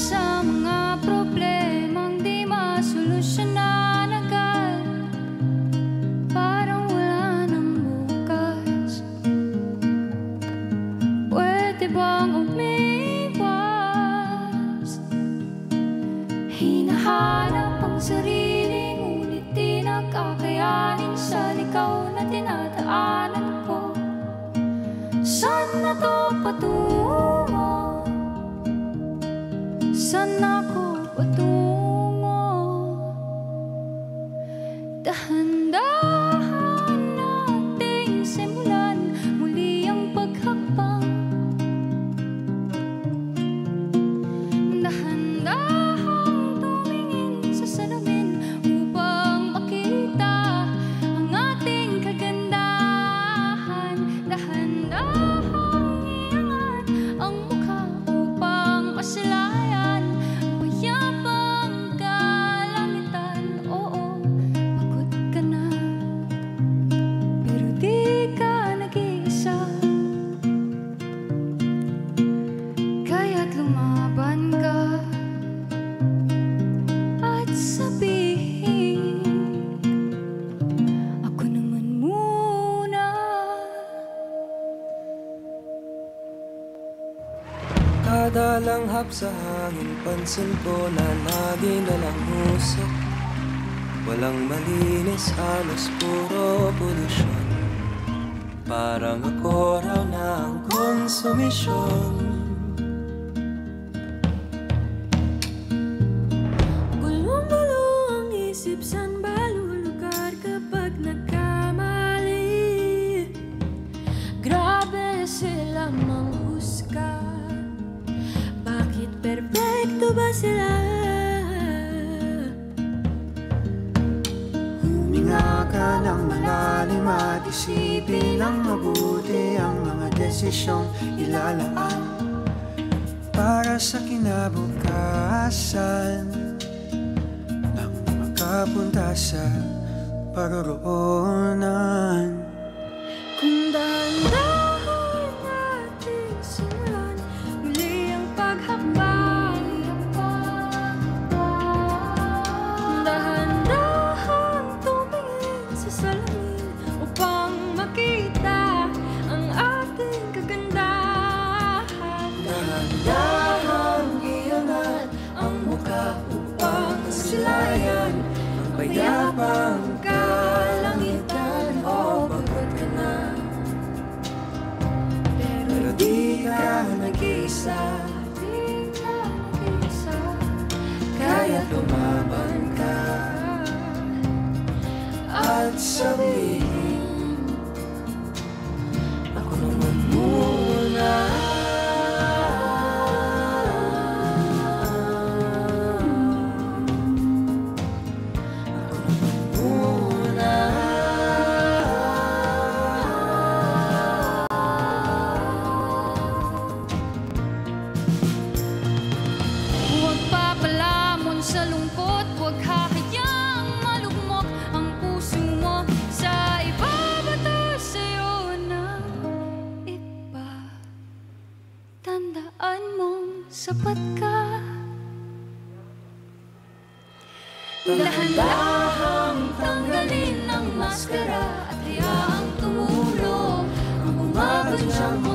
sa mga problemang di masolusyonan agad Parang wala ng bukas Pwede bang umiwas? Hinahanap ang sarili Ngunit di nakakayanin sa likaw na dinadaanan ko Saan na to patungo? Saan ako patungo? Dahan-dahan Kada langhap sa hangin Pansin ko na lagi na lang usok. Walang malinis, halos puro polusyon. Parang ako raw na ang konsumisyon ba sila? Huminga ka ng malalim at isipin ng mabuti ang mga desisyong ilalaan para sa kinabukasan nang makapunta sa paroroonan. Ang payapang kalangitan O pagod ka na. Pero Di ka nag-isa Kaya lumaban ka. At sabihin sapat ka. Dahan-dahang tanggalin ang maskara at riyaang tumulo Ang umagat siyang